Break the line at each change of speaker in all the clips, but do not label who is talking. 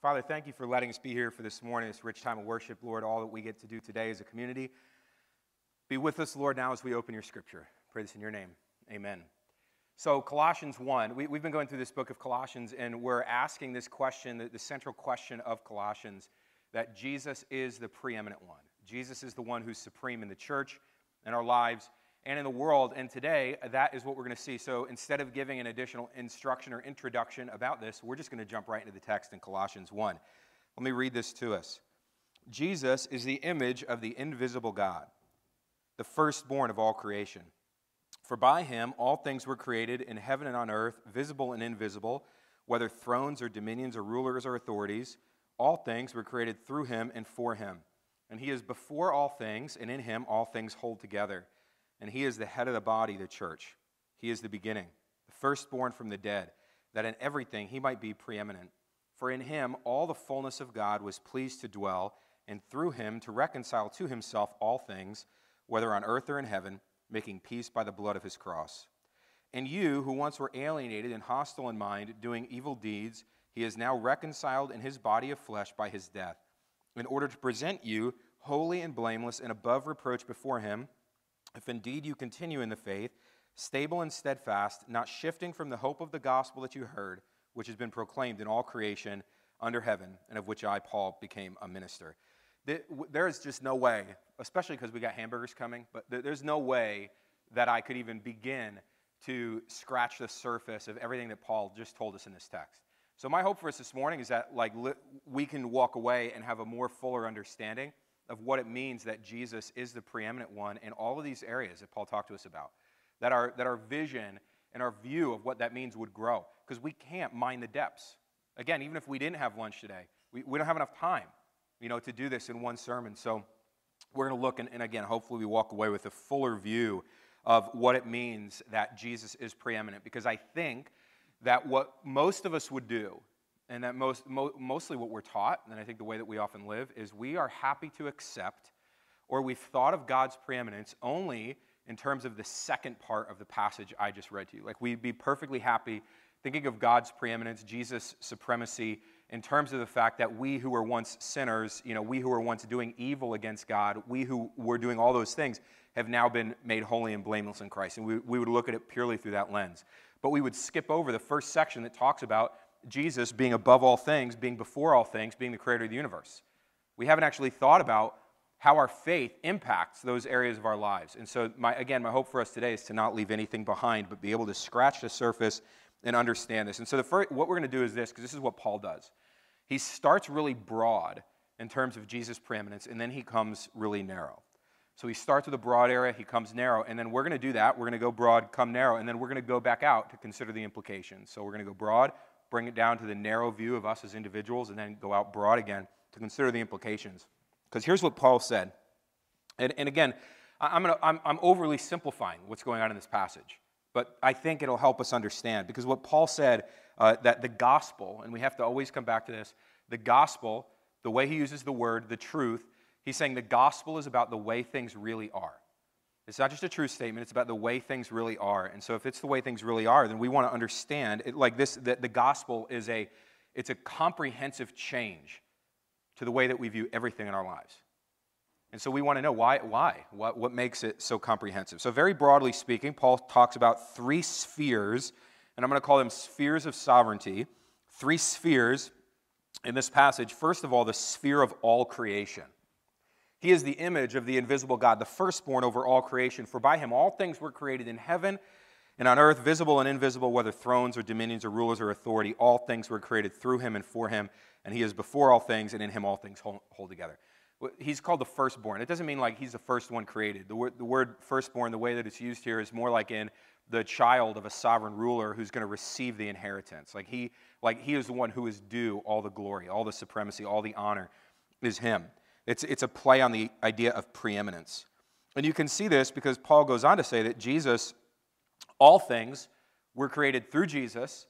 Father, thank you for letting us be here for this morning, this rich time of worship, Lord, all that we get to do today as a community. Be with us, Lord, now as we open your scripture. Pray this in your name. Amen. So, Colossians 1, we, have been going through this book of Colossians, and we're asking this question, the, the central question of Colossians, that Jesus is the preeminent one. Jesus is the one who's supreme in the church and our lives and in the world. And today, that is what we're going to see. So instead of giving an additional instruction or introduction about this, we're just going to jump right into the text in Colossians 1. Let me read this to us. Jesus is the image of the invisible God, the firstborn of all creation. For by him all things were created in heaven and on earth, visible and invisible, whether thrones or dominions or rulers or authorities. All things were created through him and for him. And he is before all things, and in him all things hold together and he is the head of the body, the church. He is the beginning, the firstborn from the dead, that in everything he might be preeminent. For in him all the fullness of God was pleased to dwell, and through him to reconcile to himself all things, whether on earth or in heaven, making peace by the blood of his cross. And you, who once were alienated and hostile in mind, doing evil deeds, he is now reconciled in his body of flesh by his death, in order to present you holy and blameless and above reproach before him if indeed you continue in the faith, stable and steadfast, not shifting from the hope of the gospel that you heard, which has been proclaimed in all creation under heaven, and of which I, Paul, became a minister. There is just no way, especially because we got hamburgers coming, but there's no way that I could even begin to scratch the surface of everything that Paul just told us in this text. So my hope for us this morning is that like we can walk away and have a more fuller understanding of what it means that Jesus is the preeminent one in all of these areas that Paul talked to us about. That our, that our vision and our view of what that means would grow. Because we can't mine the depths. Again, even if we didn't have lunch today, we, we don't have enough time, you know, to do this in one sermon. So we're going to look, and, and again, hopefully we walk away with a fuller view of what it means that Jesus is preeminent. Because I think that what most of us would do and that most, mo- mostly what we're taught, and I think the way that we often live, is we are happy to accept, or we've thought of God's preeminence only in terms of the second part of the passage I just read to you. Like we'd be perfectly happy thinking of God's preeminence, Jesus' supremacy, in terms of the fact that we who were once sinners, you know, we who were once doing evil against God, we who were doing all those things, have now been made holy and blameless in Christ. And we, we would look at it purely through that lens. But we would skip over the first section that talks about Jesus being above all things, being before all things, being the creator of the universe. We haven't actually thought about how our faith impacts those areas of our lives. And so, my, again, my hope for us today is to not leave anything behind, but be able to scratch the surface and understand this. And so, the first, what we're going to do is this, because this is what Paul does. He starts really broad in terms of Jesus' preeminence, and then he comes really narrow. So he starts with a broad area, he comes narrow, and then we're going to do that. We're going to go broad, come narrow, and then we're going to go back out to consider the implications. So we're going to go broad, bring it down to the narrow view of us as individuals, and then go out broad again to consider the implications. Because here's what Paul said. And, and again, I'm, gonna, I'm, I'm overly simplifying what's going on in this passage, but I think it'll help us understand. Because what Paul said, uh, that the gospel, and we have to always come back to this, the gospel, the way he uses the word, the truth, he's saying the gospel is about the way things really are. It's not just a true statement, it's about the way things really are. And so if it's the way things really are, then we want to understand it like this that the gospel is a it's a comprehensive change to the way that we view everything in our lives. And so we want to know why why what what makes it so comprehensive. So very broadly speaking, Paul talks about three spheres, and I'm going to call them spheres of sovereignty. Three spheres in this passage. First of all, the sphere of all creation. He is the image of the invisible God, the firstborn over all creation. For by him all things were created in heaven and on earth, visible and invisible, whether thrones or dominions or rulers or authority. All things were created through him and for him. And he is before all things, and in him all things hold, hold together. He's called the firstborn. It doesn't mean like he's the first one created. The word, the word firstborn, the way that it's used here, is more like in the child of a sovereign ruler who's going to receive the inheritance. Like he, like he is the one who is due all the glory, all the supremacy, all the honor is him. It's, it's a play on the idea of preeminence. And you can see this because Paul goes on to say that Jesus, all things were created through Jesus,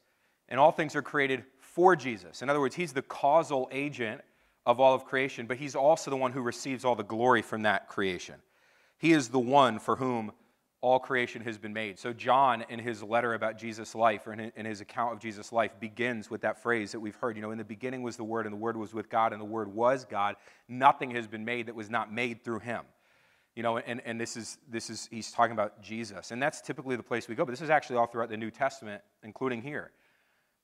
and all things are created for Jesus. In other words, he's the causal agent of all of creation, but he's also the one who receives all the glory from that creation. He is the one for whom all creation has been made. So, John, in his letter about Jesus' life, or in his account of Jesus' life, begins with that phrase that we've heard. You know, in the beginning was the Word, and the Word was with God, and the Word was God. Nothing has been made that was not made through him. You know, and, and this is this is he's talking about Jesus. And that's typically the place we go. But this is actually all throughout the New Testament, including here.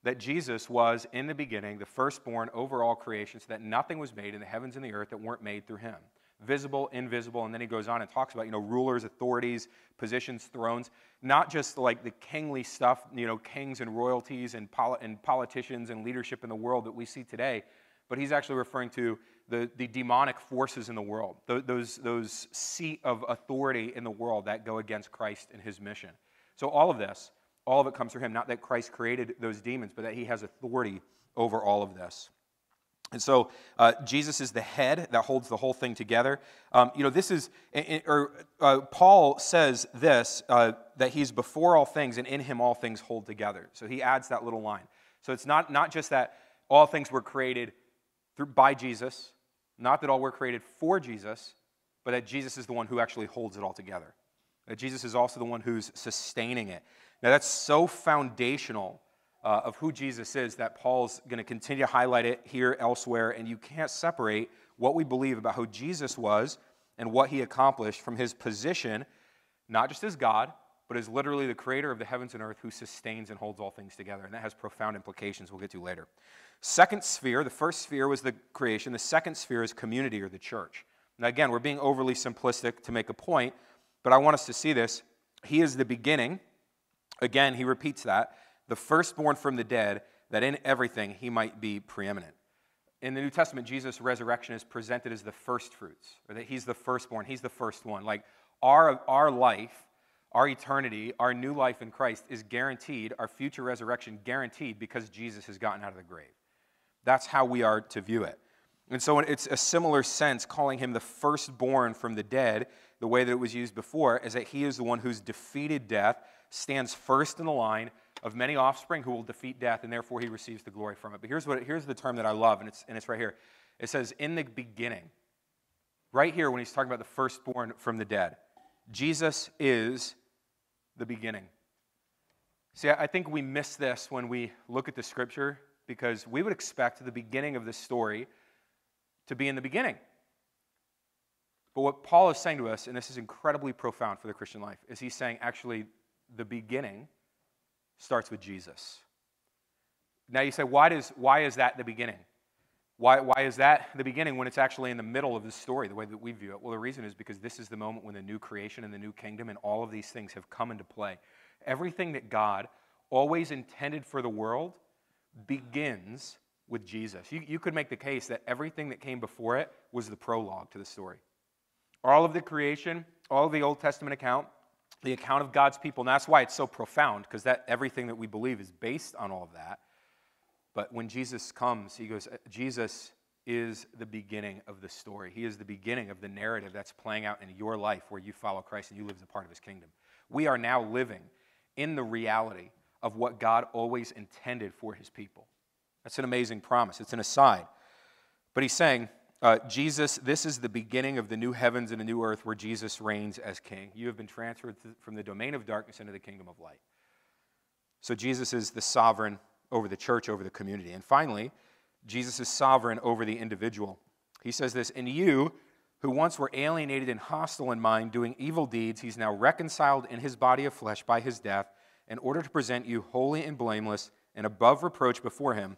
That Jesus was in the beginning the firstborn over all creation, so that nothing was made in the heavens and the earth that weren't made through him visible, invisible, and then he goes on and talks about, you know, rulers, authorities, positions, thrones, not just like the kingly stuff, you know, kings and royalties and, and politicians and leadership in the world that we see today, but he's actually referring to the, the demonic forces in the world, those, those seat of authority in the world that go against Christ and his mission. So all of this, all of it comes from him, not that Christ created those demons, but that he has authority over all of this. And so uh, Jesus is the head that holds the whole thing together. Um, you know, this is, or uh, Paul says this uh, that he's before all things, and in him all things hold together. So he adds that little line. So it's not, not just that all things were created through, by Jesus, not that all were created for Jesus, but that Jesus is the one who actually holds it all together. That Jesus is also the one who's sustaining it. Now, that's so foundational uh, of who Jesus is that Paul's going to continue to highlight it here, elsewhere, and you can't separate what we believe about who Jesus was and what he accomplished from his position, not just as God, but as literally the creator of the heavens and earth who sustains and holds all things together. And that has profound implications we'll get to later. Second sphere, the first sphere was the creation, the second sphere is community or the church. Now, again, we're being overly simplistic to make a point, but I want us to see this. He is the beginning. Again, he repeats that the firstborn from the dead, that in everything he might be preeminent. In the New Testament, Jesus' resurrection is presented as the first fruits, or that he's the firstborn, he's the first one. Like our, our life, our eternity, our new life in Christ is guaranteed, our future resurrection guaranteed because Jesus has gotten out of the grave. That's how we are to view it. And so it's a similar sense calling him the firstborn from the dead, the way that it was used before, is that he is the one who's defeated death, stands first in the line, of many offspring who will defeat death, and therefore he receives the glory from it. But here's, what, here's the term that I love, and it's, and it's right here. It says, in the beginning. Right here, when he's talking about the firstborn from the dead, Jesus is the beginning. See, I think we miss this when we look at the scripture because we would expect the beginning of this story to be in the beginning. But what Paul is saying to us, and this is incredibly profound for the Christian life, is he's saying actually the beginning starts with Jesus. Now you say, why, does, why is that the beginning? Why, why is that the beginning when it's actually in the middle of the story, the way that we view it? Well, the reason is because this is the moment when the new creation and the new kingdom and all of these things have come into play. Everything that God always intended for the world begins with Jesus. You, you could make the case that everything that came before it was the prologue to the story. All of the creation, all of the Old Testament account, the account of God's people. And that's why it's so profound, because that everything that we believe is based on all of that. But when Jesus comes, he goes, uh, Jesus is the beginning of the story. He is the beginning of the narrative that's playing out in your life where you follow Christ and you live as a part of his kingdom. We are now living in the reality of what God always intended for his people. That's an amazing promise. It's an aside. But he's saying, uh, Jesus, this is the beginning of the new heavens and a new earth where Jesus reigns as king. You have been transferred from the domain of darkness into the kingdom of light. So Jesus is the sovereign over the church, over the community. And finally, Jesus is sovereign over the individual. He says this In you, who once were alienated and hostile in mind, doing evil deeds, he's now reconciled in his body of flesh by his death, in order to present you holy and blameless and above reproach before him.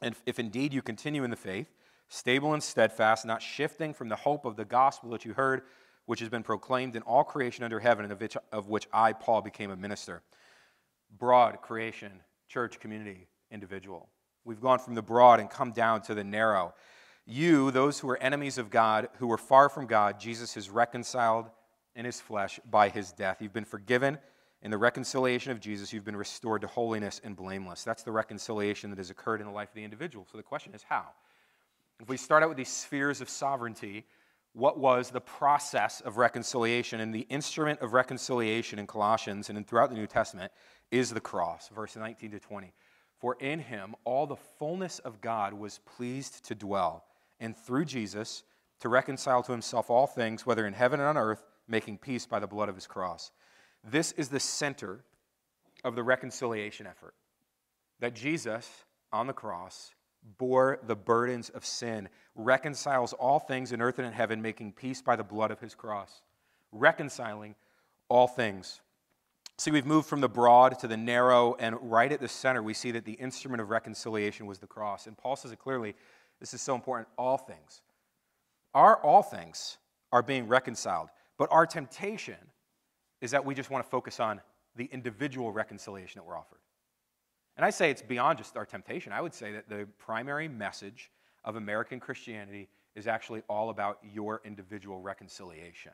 And if indeed you continue in the faith, stable and steadfast, not shifting from the hope of the gospel that you heard, which has been proclaimed in all creation under heaven, and of which, of which I, Paul, became a minister. Broad creation, church, community, individual. We've gone from the broad and come down to the narrow. You, those who are enemies of God, who were far from God, Jesus has reconciled in his flesh by his death. You've been forgiven. In the reconciliation of Jesus, you've been restored to holiness and blameless. That's the reconciliation that has occurred in the life of the individual. So the question is how? If we start out with these spheres of sovereignty, what was the process of reconciliation? And the instrument of reconciliation in Colossians and throughout the New Testament is the cross, verse 19 to 20. For in him all the fullness of God was pleased to dwell, and through Jesus to reconcile to himself all things, whether in heaven and on earth, making peace by the blood of his cross. This is the center of the reconciliation effort. That Jesus on the cross bore the burdens of sin, reconciles all things in earth and in heaven, making peace by the blood of his cross, reconciling all things. See, we've moved from the broad to the narrow, and right at the center, we see that the instrument of reconciliation was the cross. And Paul says it clearly this is so important all things. Our all things are being reconciled, but our temptation is that we just want to focus on the individual reconciliation that we're offered. And I say it's beyond just our temptation. I would say that the primary message of American Christianity is actually all about your individual reconciliation.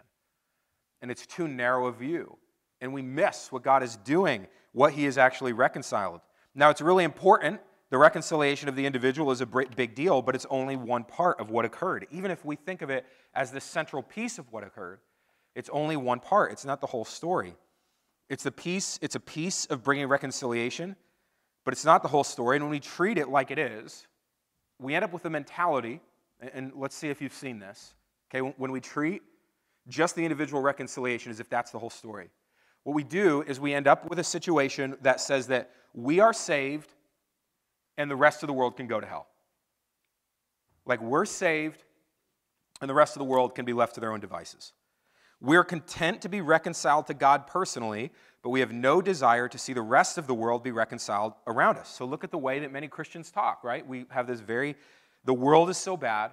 And it's too narrow a view. And we miss what God is doing, what He is actually reconciled. Now, it's really important. The reconciliation of the individual is a big deal, but it's only one part of what occurred. Even if we think of it as the central piece of what occurred, it's only one part. It's not the whole story. It's the piece, it's a piece of bringing reconciliation, but it's not the whole story. And when we treat it like it is, we end up with a mentality, and let's see if you've seen this. Okay, when we treat just the individual reconciliation as if that's the whole story, what we do is we end up with a situation that says that we are saved and the rest of the world can go to hell. Like we're saved and the rest of the world can be left to their own devices. We're content to be reconciled to God personally, but we have no desire to see the rest of the world be reconciled around us. So look at the way that many Christians talk, right? We have this very, the world is so bad,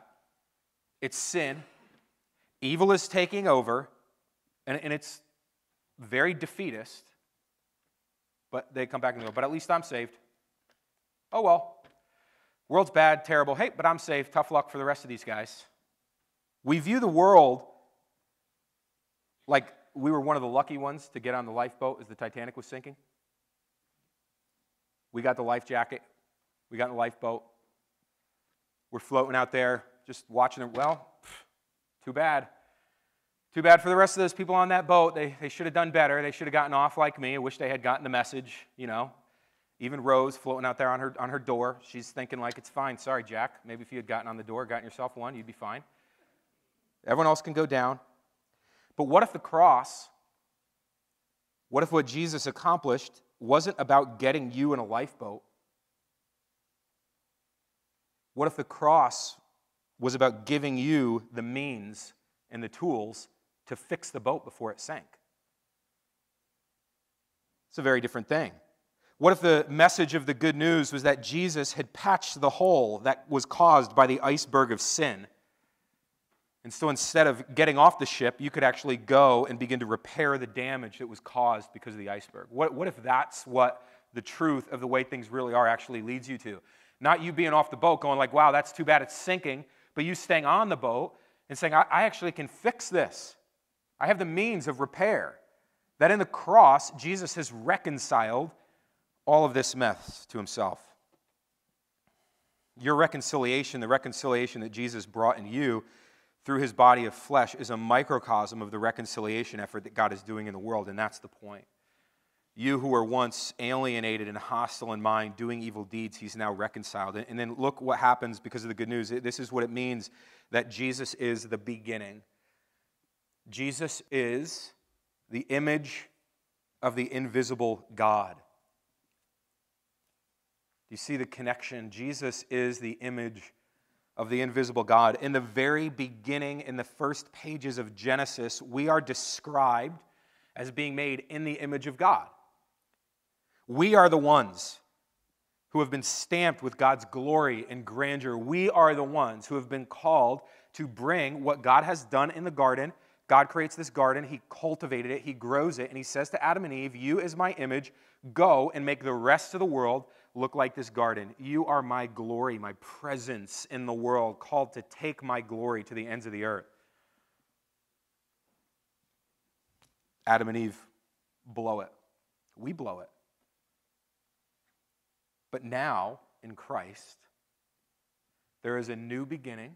it's sin, evil is taking over, and, and it's very defeatist. But they come back and go, but at least I'm saved. Oh well, world's bad, terrible. Hey, but I'm saved. Tough luck for the rest of these guys. We view the world like we were one of the lucky ones to get on the lifeboat as the Titanic was sinking. We got the life jacket, we got in the lifeboat. We're floating out there just watching them. Well, too bad. Too bad for the rest of those people on that boat. They, they should have done better. They should have gotten off like me. I wish they had gotten the message, you know. Even Rose floating out there on her, on her door, she's thinking like, it's fine. Sorry, Jack. Maybe if you had gotten on the door, gotten yourself one, you'd be fine. Everyone else can go down. But what if the cross, what if what Jesus accomplished wasn't about getting you in a lifeboat? What if the cross was about giving you the means and the tools to fix the boat before it sank? It's a very different thing. What if the message of the good news was that Jesus had patched the hole that was caused by the iceberg of sin? And so instead of getting off the ship, you could actually go and begin to repair the damage that was caused because of the iceberg. What, what if that's what the truth of the way things really are actually leads you to? Not you being off the boat going like, wow, that's too bad it's sinking, but you staying on the boat and saying, I, I actually can fix this. I have the means of repair. That in the cross, Jesus has reconciled all of this mess to himself. Your reconciliation, the reconciliation that Jesus brought in you, through his body of flesh is a microcosm of the reconciliation effort that God is doing in the world, and that's the point. You who were once alienated and hostile in mind, doing evil deeds, he's now reconciled. And then look what happens because of the good news. This is what it means that Jesus is the beginning. Jesus is the image of the invisible God. Do you see the connection? Jesus is the image of the invisible God. In the very beginning, in the first pages of Genesis, we are described as being made in the image of God. We are the ones who have been stamped with God's glory and grandeur. We are the ones who have been called to bring what God has done in the garden. God creates this garden, He cultivated it, He grows it, and He says to Adam and Eve, You, as my image, go and make the rest of the world look like this garden. You are my glory, my presence in the world, called to take my glory to the ends of the earth. Adam and Eve blow it. We blow it. But now, in Christ, there is a new beginning.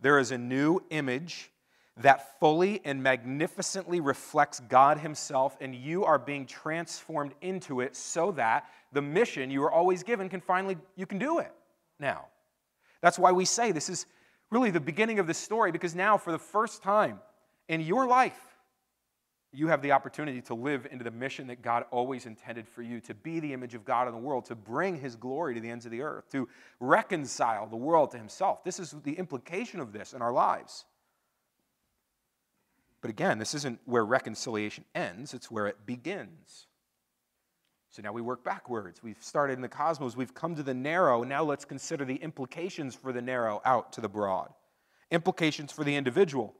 There is a new image that fully and magnificently reflects God Himself, and you are being transformed into it so that the mission you were always given can finally, you can do it now. That's why we say this is really the beginning of the story, because now, for the first time in your life, you have the opportunity to live into the mission that God always intended for you to be the image of God in the world, to bring his glory to the ends of the earth, to reconcile the world to himself. This is the implication of this in our lives. But again, this isn't where reconciliation ends, it's where it begins. So now we work backwards. We've started in the cosmos, we've come to the narrow. Now let's consider the implications for the narrow out to the broad. Implications for the individual.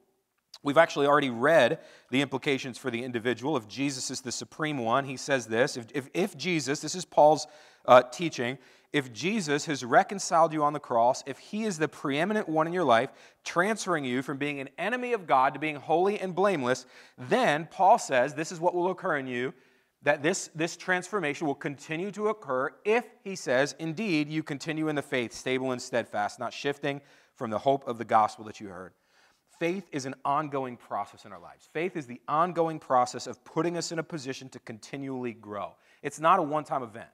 We've actually already read the implications for the individual. If Jesus is the supreme one, he says this if, if, if Jesus, this is Paul's uh, teaching, if Jesus has reconciled you on the cross, if he is the preeminent one in your life, transferring you from being an enemy of God to being holy and blameless, then Paul says this is what will occur in you that this, this transformation will continue to occur if, he says, indeed you continue in the faith, stable and steadfast, not shifting from the hope of the gospel that you heard. Faith is an ongoing process in our lives. Faith is the ongoing process of putting us in a position to continually grow. It's not a one time event.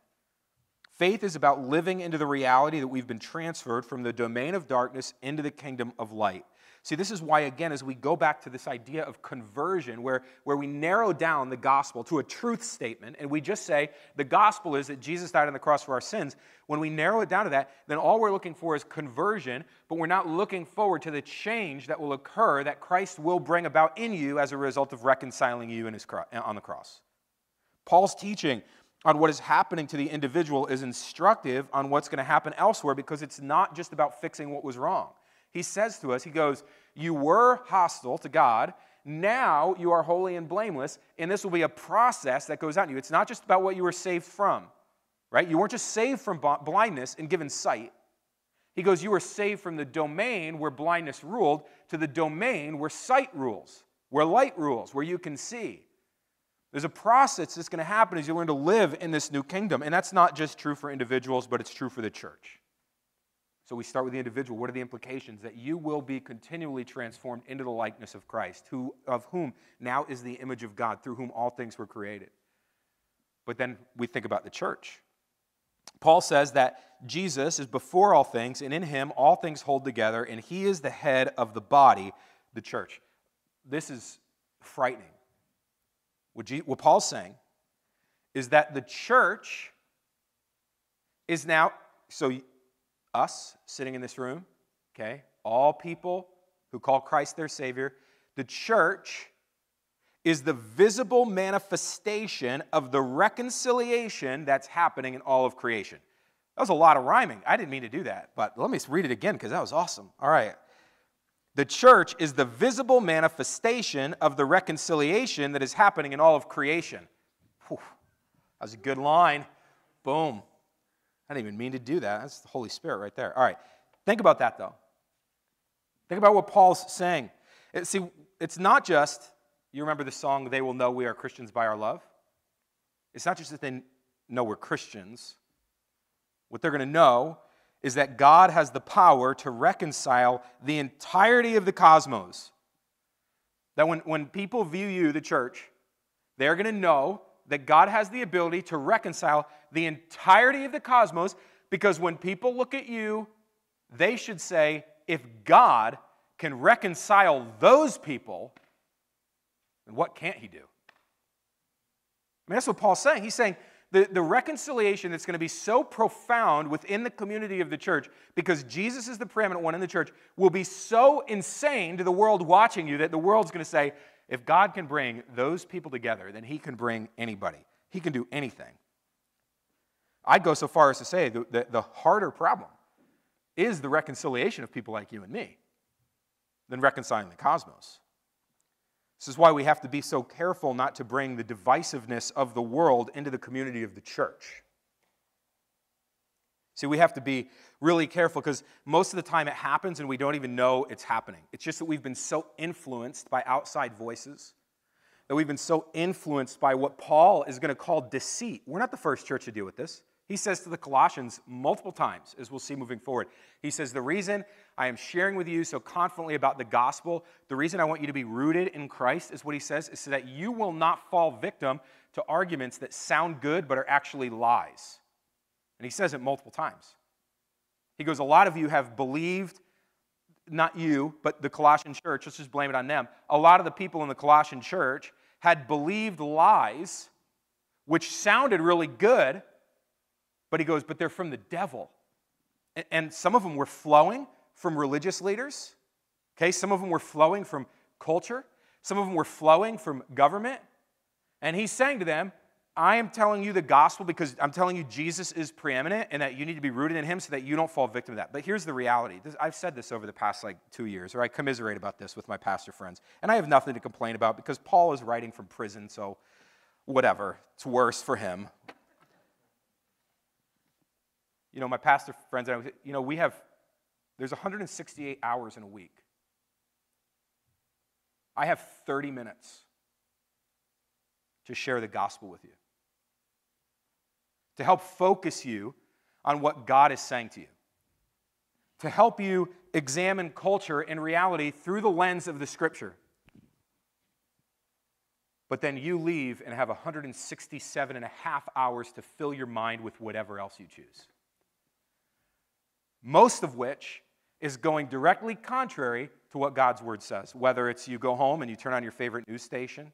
Faith is about living into the reality that we've been transferred from the domain of darkness into the kingdom of light. See, this is why, again, as we go back to this idea of conversion, where, where we narrow down the gospel to a truth statement, and we just say the gospel is that Jesus died on the cross for our sins, when we narrow it down to that, then all we're looking for is conversion, but we're not looking forward to the change that will occur that Christ will bring about in you as a result of reconciling you in his on the cross. Paul's teaching on what is happening to the individual is instructive on what's going to happen elsewhere because it's not just about fixing what was wrong he says to us, He goes, You were hostile to God. Now you are holy and blameless. And this will be a process that goes on you. It's not just about what you were saved from, right? You weren't just saved from blindness and given sight. He goes, You were saved from the domain where blindness ruled to the domain where sight rules, where light rules, where you can see. There's a process that's going to happen as you learn to live in this new kingdom. And that's not just true for individuals, but it's true for the church. So we start with the individual. What are the implications? That you will be continually transformed into the likeness of Christ, who, of whom now is the image of God, through whom all things were created. But then we think about the church. Paul says that Jesus is before all things, and in him all things hold together, and he is the head of the body, the church. This is frightening. What, what Paul's saying is that the church is now, so us sitting in this room, okay, all people who call Christ their Savior, the church is the visible manifestation of the reconciliation that's happening in all of creation. That was a lot of rhyming. I didn't mean to do that, but let me read it again because that was awesome. All right. The church is the visible manifestation of the reconciliation that is happening in all of creation. Whew, that was a good line. Boom. I didn't even mean to do that. That's the Holy Spirit right there. All right. Think about that, though. Think about what Paul's saying. It, see, it's not just, you remember the song, They Will Know We Are Christians by Our Love? It's not just that they know we're Christians. What they're going to know is that God has the power to reconcile the entirety of the cosmos. That when, when people view you, the church, they're going to know that God has the ability to reconcile the entirety of the cosmos because when people look at you, they should say, if God can reconcile those people, then what can't he do? I mean, that's what Paul's saying. He's saying the, the reconciliation that's going to be so profound within the community of the church because Jesus is the preeminent one in the church will be so insane to the world watching you that the world's going to say, if God can bring those people together, then He can bring anybody. He can do anything. I'd go so far as to say that the, the harder problem is the reconciliation of people like you and me than reconciling the cosmos. This is why we have to be so careful not to bring the divisiveness of the world into the community of the church. See, we have to be really careful because most of the time it happens and we don't even know it's happening. It's just that we've been so influenced by outside voices, that we've been so influenced by what Paul is going to call deceit. We're not the first church to deal with this. He says to the Colossians multiple times, as we'll see moving forward, he says, The reason I am sharing with you so confidently about the gospel, the reason I want you to be rooted in Christ, is what he says, is so that you will not fall victim to arguments that sound good but are actually lies. And he says it multiple times. He goes, A lot of you have believed, not you, but the Colossian church, let's just blame it on them. A lot of the people in the Colossian church had believed lies, which sounded really good, but he goes, but they're from the devil. And some of them were flowing from religious leaders. Okay, some of them were flowing from culture. Some of them were flowing from government. And he's saying to them, I am telling you the gospel because I'm telling you Jesus is preeminent and that you need to be rooted in him so that you don't fall victim to that. But here's the reality. This, I've said this over the past like two years, or I commiserate about this with my pastor friends. And I have nothing to complain about because Paul is writing from prison, so whatever. It's worse for him. You know, my pastor friends and I, you know, we have, there's 168 hours in a week. I have 30 minutes to share the gospel with you to help focus you on what God is saying to you, to help you examine culture and reality through the lens of the scripture. But then you leave and have 167 and a half hours to fill your mind with whatever else you choose. Most of which is going directly contrary to what God's word says. Whether it's you go home and you turn on your favorite news station,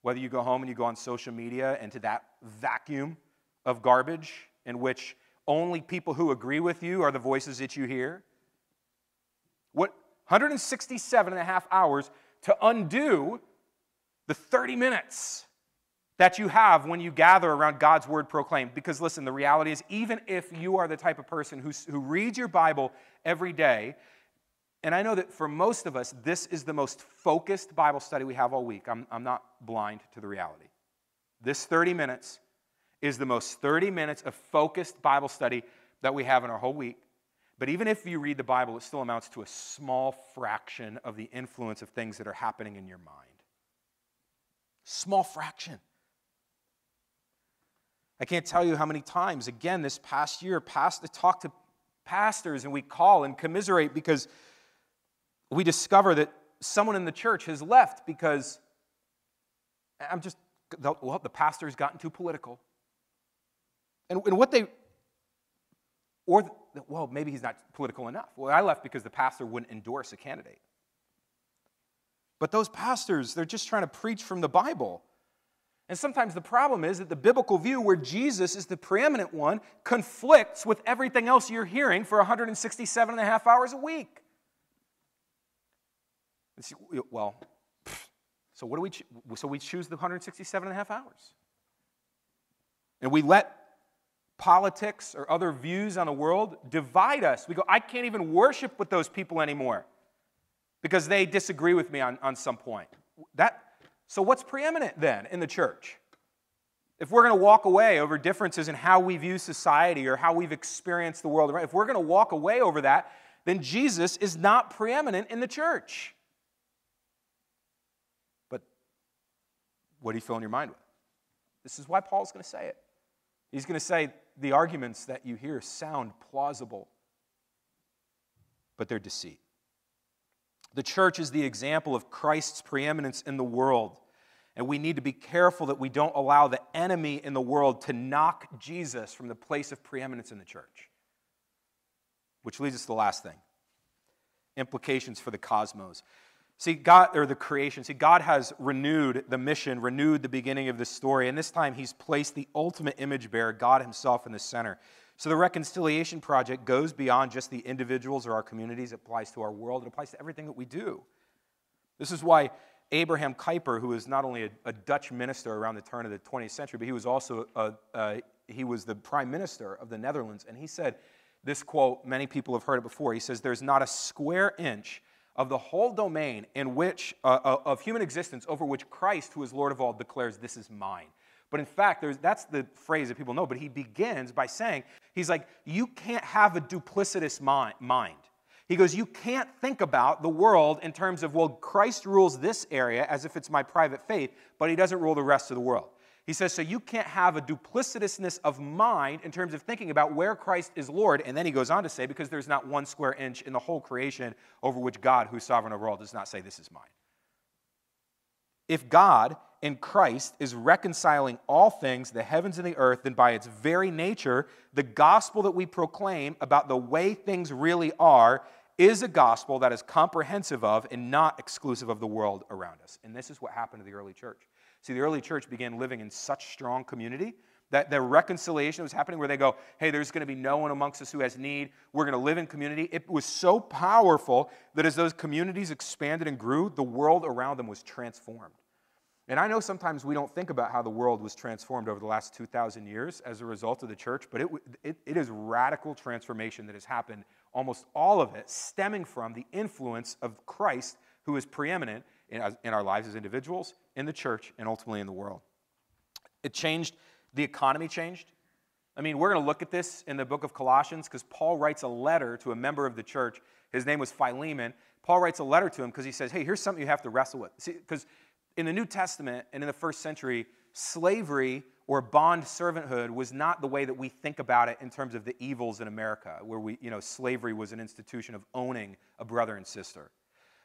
whether you go home and you go on social media into that vacuum of garbage in which only people who agree with you are the voices that you hear? What 167 and a half hours to undo the 30 minutes that you have when you gather around God's word proclaimed. Because listen, the reality is, even if you are the type of person who, who reads your Bible every day, and I know that for most of us, this is the most focused Bible study we have all week. I'm, I'm not blind to the reality. This 30 minutes is the most 30 minutes of focused Bible study that we have in our whole week. But even if you read the Bible, it still amounts to a small fraction of the influence of things that are happening in your mind. Small fraction. I can't tell you how many times, again, this past year, past, to talk to pastors and we call and commiserate because we discover that someone in the church has left because I'm just, well, the pastor's gotten too political. And, and what they, or, well, maybe he's not political enough. Well, I left because the pastor wouldn't endorse a candidate. But those pastors, they're just trying to preach from the Bible. And sometimes the problem is that the biblical view, where Jesus is the preeminent one, conflicts with everything else you're hearing for 167 and a half hours a week. Well, so what do we? So we choose the 167 and a half hours, and we let politics or other views on the world divide us. We go, I can't even worship with those people anymore because they disagree with me on, on some point. That, so, what's preeminent then in the church? If we're going to walk away over differences in how we view society or how we've experienced the world, if we're going to walk away over that, then Jesus is not preeminent in the church. But what are you filling your mind with? This is why Paul's going to say it. He's going to say the arguments that you hear sound plausible, but they're deceit. The church is the example of Christ's preeminence in the world. And we need to be careful that we don't allow the enemy in the world to knock Jesus from the place of preeminence in the church. Which leads us to the last thing implications for the cosmos. See, God, or the creation, see, God has renewed the mission, renewed the beginning of this story, and this time He's placed the ultimate image bearer, God Himself, in the center. So the reconciliation project goes beyond just the individuals or our communities, it applies to our world, it applies to everything that we do. This is why Abraham Kuyper, who was not only a, a Dutch minister around the turn of the 20th century, but he was also a, a, he was the prime minister of the Netherlands, and he said this quote, many people have heard it before. He says, There's not a square inch of the whole domain in which, uh, uh, of human existence over which Christ, who is Lord of all, declares, This is mine. But in fact, that's the phrase that people know. But he begins by saying, He's like, You can't have a duplicitous mind. He goes, You can't think about the world in terms of, well, Christ rules this area as if it's my private faith, but he doesn't rule the rest of the world. He says, so you can't have a duplicitousness of mind in terms of thinking about where Christ is Lord. And then he goes on to say, because there's not one square inch in the whole creation over which God, who's sovereign over all, does not say, this is mine. If God in Christ is reconciling all things, the heavens and the earth, then by its very nature, the gospel that we proclaim about the way things really are is a gospel that is comprehensive of and not exclusive of the world around us. And this is what happened to the early church. See, the early church began living in such strong community that the reconciliation was happening where they go, hey, there's going to be no one amongst us who has need. We're going to live in community. It was so powerful that as those communities expanded and grew, the world around them was transformed. And I know sometimes we don't think about how the world was transformed over the last 2,000 years as a result of the church, but it, it, it is radical transformation that has happened, almost all of it stemming from the influence of Christ, who is preeminent in, in our lives as individuals, in the church, and ultimately in the world. It changed, the economy changed. I mean, we're going to look at this in the book of Colossians because Paul writes a letter to a member of the church. His name was Philemon. Paul writes a letter to him because he says, hey, here's something you have to wrestle with. Because in the New Testament and in the first century, slavery or bond servanthood was not the way that we think about it in terms of the evils in America, where we, you know, slavery was an institution of owning a brother and sister.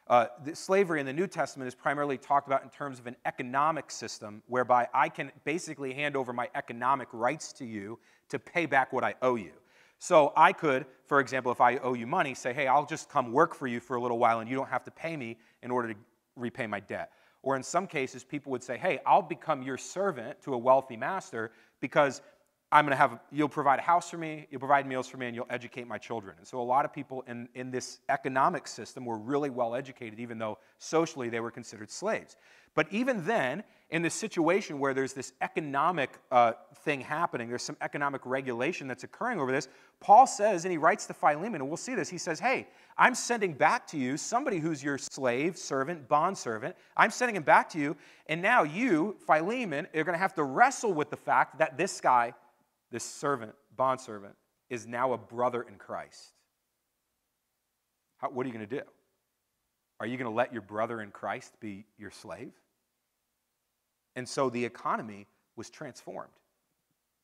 Uh, slavery in the New Testament is primarily talked about in terms of an economic system whereby I can basically hand over my economic rights to you to pay back what I owe you. So I could, for example, if I owe you money, say, hey, I'll just come work for you for a little while and you don't have to pay me in order to repay my debt. Or in some cases, people would say, hey, I'll become your servant to a wealthy master because I'm going to have, you'll provide a house for me, you'll provide meals for me, and you'll educate my children. And so a lot of people in, in this economic system were really well educated, even though socially they were considered slaves. But even then, in this situation where there's this economic uh, thing happening, there's some economic regulation that's occurring over this, Paul says, and he writes to Philemon, and we'll see this, he says, Hey, I'm sending back to you somebody who's your slave, servant, bondservant. I'm sending him back to you, and now you, Philemon, are going to have to wrestle with the fact that this guy, this servant, bondservant, is now a brother in Christ. How, what are you going to do? Are you going to let your brother in Christ be your slave? And so the economy was transformed.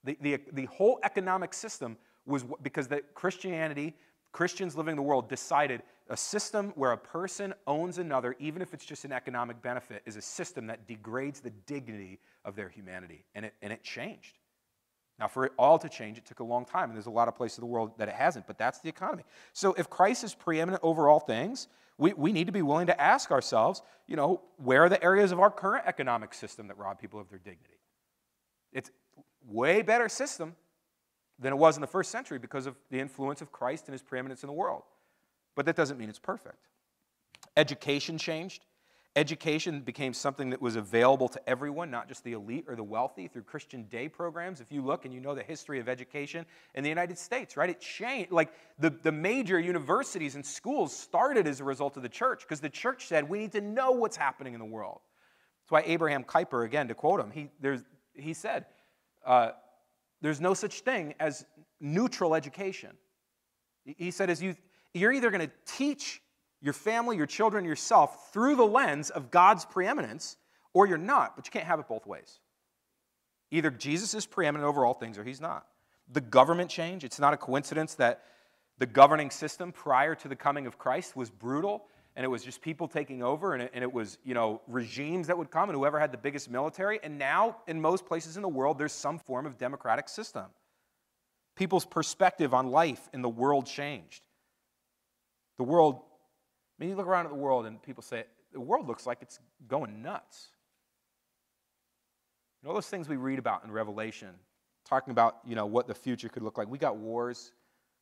The, the, the whole economic system was because the Christianity, Christians living in the world decided a system where a person owns another, even if it's just an economic benefit, is a system that degrades the dignity of their humanity. And it, and it changed. Now, for it all to change, it took a long time, and there's a lot of places in the world that it hasn't, but that's the economy. So if Christ is preeminent over all things, we, we need to be willing to ask ourselves, you know, where are the areas of our current economic system that rob people of their dignity? It's way better system than it was in the first century because of the influence of Christ and his preeminence in the world. But that doesn't mean it's perfect. Education changed. Education became something that was available to everyone, not just the elite or the wealthy, through Christian day programs. If you look and you know the history of education in the United States, right? It changed. Like the, the major universities and schools started as a result of the church because the church said we need to know what's happening in the world. That's why Abraham Kuyper, again, to quote him, he, there's, he said, uh, there's no such thing as neutral education. He said, as you, you're either going to teach your family, your children, yourself through the lens of God's preeminence, or you're not, but you can't have it both ways. Either Jesus is preeminent over all things or he's not. The government change, it's not a coincidence that the governing system prior to the coming of Christ was brutal and it was just people taking over and it, and it was you know regimes that would come and whoever had the biggest military and now in most places in the world there's some form of democratic system people's perspective on life in the world changed the world I mean, you look around at the world and people say, the world looks like it's going nuts. And all those things we read about in Revelation, talking about, you know, what the future could look like. We got wars.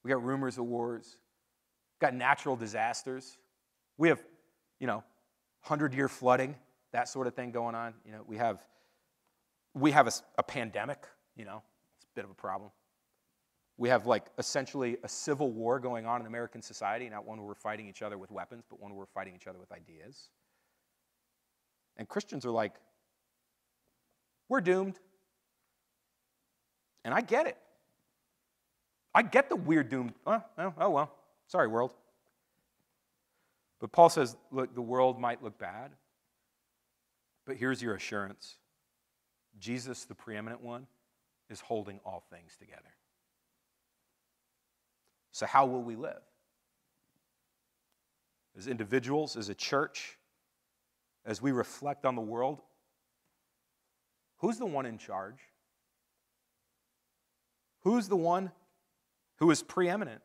We got rumors of wars. We got natural disasters. We have, you know, 100-year flooding, that sort of thing going on. You know, we have, we have a, a pandemic, you know, it's a bit of a problem. We have like essentially a civil war going on in American society, not one where we're fighting each other with weapons, but one where we're fighting each other with ideas. And Christians are like, we're doomed. And I get it. I get the weird doom. Oh, oh, oh well. Sorry, world. But Paul says, look, the world might look bad, but here's your assurance Jesus, the preeminent one, is holding all things together. So, how will we live? As individuals, as a church, as we reflect on the world, who's the one in charge? Who's the one who is preeminent?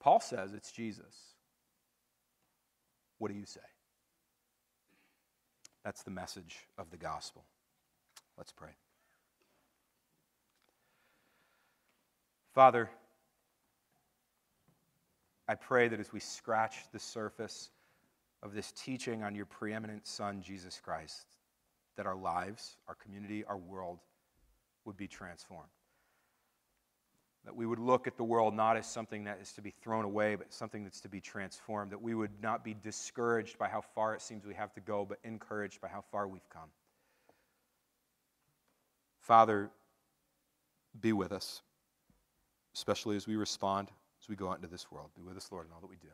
Paul says it's Jesus. What do you say? That's the message of the gospel. Let's pray. Father, I pray that as we scratch the surface of this teaching on your preeminent Son, Jesus Christ, that our lives, our community, our world would be transformed. That we would look at the world not as something that is to be thrown away, but something that's to be transformed. That we would not be discouraged by how far it seems we have to go, but encouraged by how far we've come. Father, be with us, especially as we respond, as we go out into this world. Be with us, Lord, in all that we do.